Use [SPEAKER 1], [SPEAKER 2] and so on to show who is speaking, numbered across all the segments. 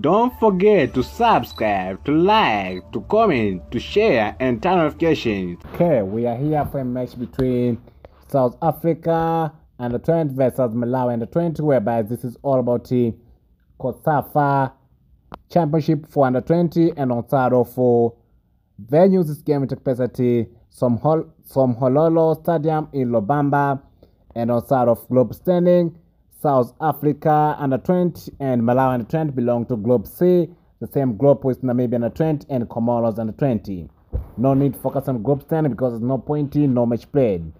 [SPEAKER 1] Don't forget to subscribe, to like, to comment, to share, and turn notifications. Okay, we are here for a match between South Africa and the 20 versus Malawi and the 20, whereby this is all about the COSAFA Championship for under 20 and on Saturday for venues. This game took place at the Somhlolo Stadium in Lobamba and on side of Globe Standing. South Africa under 20 and Malawi under 20 belong to Group C, the same group with Namibia under 20 and Comoros under 20. No need to focus on Group Standing because there's no pointing, no match played.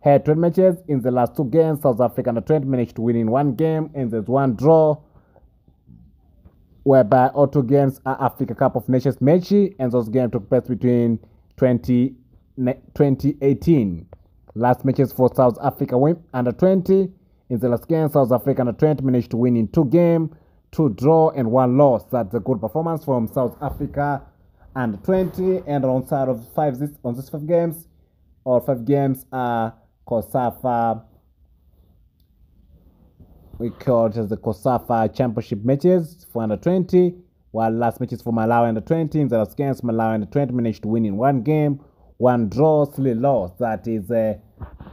[SPEAKER 1] Had 20 matches in the last two games. South Africa under 20 managed to win in one game and there's one draw whereby all two games are Africa Cup of Nations matches, and those games took place between 20, 2018. Last matches for South Africa win under 20. In the last game, South Africa under 20 managed to win in two games, two draw, and one loss. That's a good performance from South Africa under 20. And on side of five this on these five games, all five games are COSAFA we call it as the COSAFA Championship matches for under 20, while last matches for Malawi under 20. In the last games, Malawi under 20 managed to win in one game, one draw, three loss. That is a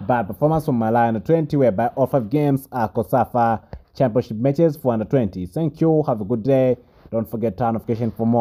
[SPEAKER 1] bad performance from Malawi under 20, whereby all five games are COSAFA Championship matches for under 20. Thank you. Have a good day. Don't forget turn notification for more.